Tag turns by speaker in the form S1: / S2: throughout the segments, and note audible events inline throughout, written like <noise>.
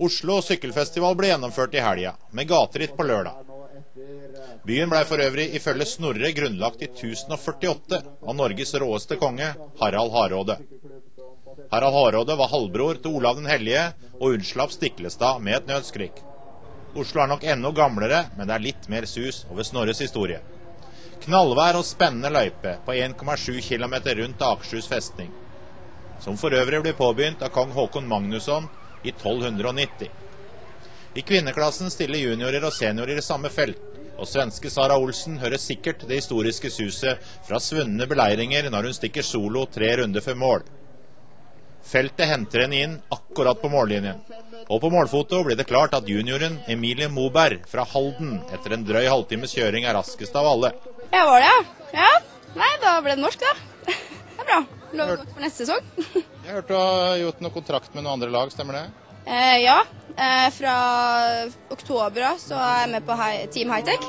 S1: Oslo sykkelfestival ble gjennomført i helga, med gateritt på lørdag. Byen blei for øvrig ifølge Snorre grunnlagt i 1048 av Norges råeste konge, Harald Hardråde. Harald Hardråde var halvbror til Olav den hellige og unnslapp Stiklestad med et nødskrik. Oslo er nok enda gamlere, men det er litt mer sus over Snorres historie. Knallvær og spennende løype på 1,7 km rundt Akershus festning. Som for øvrig ble påbegynt av kong Håkon Magnusson i 1290. I kvinneklassen stiller juniorer og seniorer i samme felt, og svenske Sara Olsen hører sikkert det historiske suset fra svunne beleiringer når hun stikker solo tre runder før mål. Feltet henter henne inn akkurat på mållinjen. Og på målfoto blir det klart at junioren Emilie Moberg fra Halden etter en drøy halvtimes kjøring er raskest av alle.
S2: Ja, var det, ja. ja. Nei, da ble det norsk, da. <laughs> Det er bra. Lover godt for neste sesong. <laughs>
S1: Jeg hørte du har gjort noe kontrakt med noen andre lag, stemmer det?
S2: Eh, ja. Eh, fra oktober av så er jeg med på high, Team Hightech.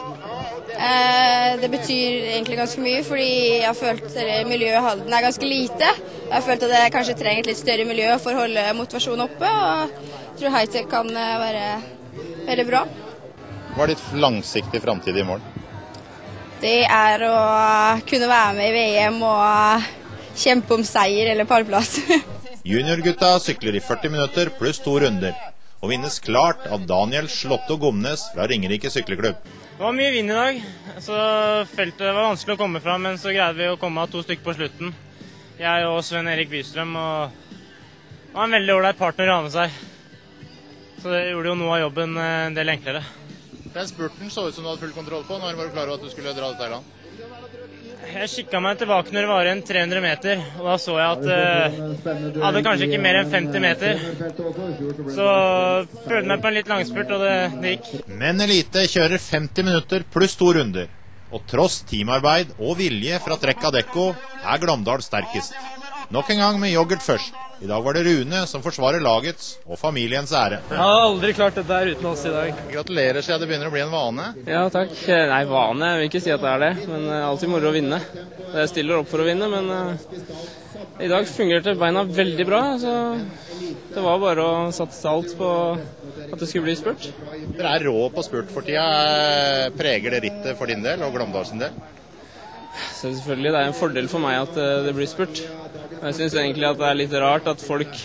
S2: Eh, det betyr egentlig ganske mye, fordi jeg har følt at miljøet i Halden er ganske lite. Jeg har følt at jeg kanskje trenger et litt større miljø for å holde motivasjonen oppe. og jeg tror Hightech kan eh, være veldig bra.
S1: Hva er ditt langsiktige framtidige mål?
S2: Det er å kunne være med i VM og kjempe om seier eller pallplass. <laughs>
S1: Juniorgutta sykler i 40 minutter pluss to runder, og vinnes klart av Daniel Slåtto Gomnes fra Ringerike sykleklubb.
S3: Det var mye vind i dag, så feltet var vanskelig å komme fra, men så greide vi å komme av to stykker på slutten. Jeg og Sven Erik Bystrøm, og det var en veldig ålreit partner å ha med seg. Så det gjorde jo noe av jobben eh, en del enklere.
S1: Den spurten så ut som du hadde full kontroll på. Når var du klar over at du skulle dra til Thailand?
S3: Jeg kikka meg tilbake når det var igjen 300 meter, og da så jeg at jeg jeg hadde kanskje ikke mer enn 50 meter. Så prøvde meg på en litt langspurt, og det, det gikk.
S1: Men Elite kjører 50 minutter pluss to runder. Og tross teamarbeid og vilje fra Trekk Adecco er Glåmdal sterkest. Nok en gang med yoghurt først. I dag var det Rune som forsvarer lagets og familiens ære.
S4: Jeg har aldri klart dette her uten oss i dag.
S1: Gratulerer siden det begynner å bli en vane.
S4: Ja, takk. Nei, vane jeg vil ikke si at det er det, men det er alltid moro å vinne. Jeg stiller opp for å vinne, men uh, i dag fungerte beina veldig bra. Så det var bare å satse alt på at det skulle bli spurt.
S1: Dere er rå på spurt for tida. Preger det rittet for din del og Glåmdals del?
S4: Så selvfølgelig, det er en fordel for meg at uh, det blir spurt. Jeg syns egentlig at det er litt rart at folk,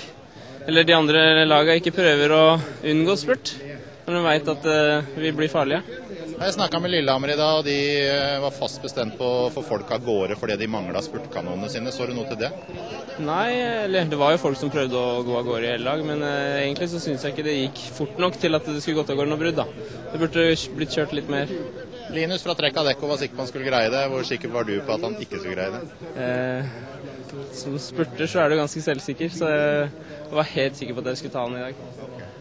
S4: eller de andre lagene, ikke prøver å unngå spurt. Når de veit at uh, vi blir farlige.
S1: Jeg snakka med Lillehammer i dag, og de eh, var fast bestemt på å få folk av gårde fordi de mangla spurtkanonene sine. Så du noe til det?
S4: Nei, eller det var jo folk som prøvde å gå av gårde i hele dag, men eh, egentlig så syns jeg ikke det gikk fort nok til at det skulle gått av gårde noe brudd, da. Det burde blitt kjørt litt mer.
S1: Linus fra Trekk Adecco var sikker på han skulle greie det. Hvor sikker var du på at han ikke skulle greie det?
S4: Eh, som spurter så er du ganske selvsikker, så jeg var helt sikker på at jeg skulle ta han i dag.